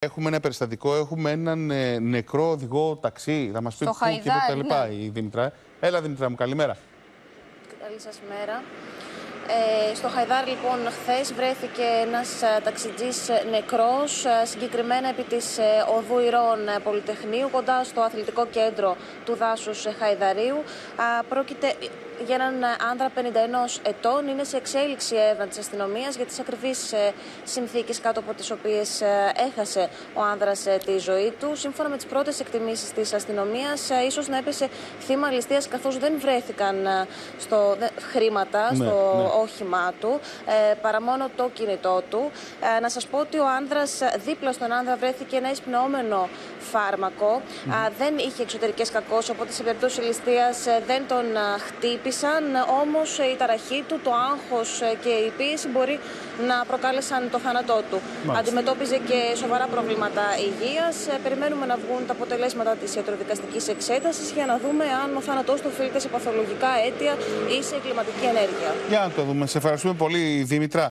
Έχουμε ένα περιστατικό, έχουμε έναν ε, νεκρό οδηγό ταξί. Θα μας πει Στο πού και Χαϊδάρι, τα λοιπά ναι. η Δήμητρα. Έλα, Δήμητρα μου, καλημέρα. Καλή σας μέρα. Ε, στο Χαϊδάρ λοιπόν χθες βρέθηκε ένας ε, ταξιτζής ε, νεκρός, ε, συγκεκριμένα επί της ε, οδού Ηρών ε, Πολυτεχνείου, κοντά στο αθλητικό κέντρο του δάσους ε, Χαϊδαρίου. Α, πρόκειται για έναν ε, άνδρα 51 ετών. Είναι σε εξέλιξη η έρευνα της αστυνομίας για τις ακριβείς ε, συνθήκες κάτω από τις οποίες ε, έχασε ο άνδρας ε, τη ζωή του. Σύμφωνα με τις πρώτες εκτιμήσεις της αστυνομίας, ε, ίσως να έπεσε θύμα ληστείας καθώς δεν βρέθηκαν ε, στο, δε- χρήματα Ναι, στο ναι. Όχημά του, ε, παρά μόνο το κινητό του. Ε, να σας πω ότι ο άνδρας, ε, δίπλα στον άνδρα βρέθηκε ένα εισπνεόμενο φάρμακο. Α, δεν είχε εξωτερικές κακώσεις, οπότε σε περίπτωση ληστείας ε, δεν τον α, χτύπησαν. Όμως ε, η ταραχή του, το άγχος ε, και η πίεση μπορεί να προκάλεσαν το θάνατό του. Μάλιστα. Αντιμετώπιζε και σοβαρά προβλήματα υγείας. Ε, Περιμένουμε να βγουν τα αποτελέσματα της ιατροδικαστικής εξέτασης για να δούμε αν ο θάνατός του οφείλεται σε παθολογικά αίτια ή σε εγκληματική ενέργεια. Για να το δούμε. Σε ευχαριστούμε πολύ, Δήμητρα.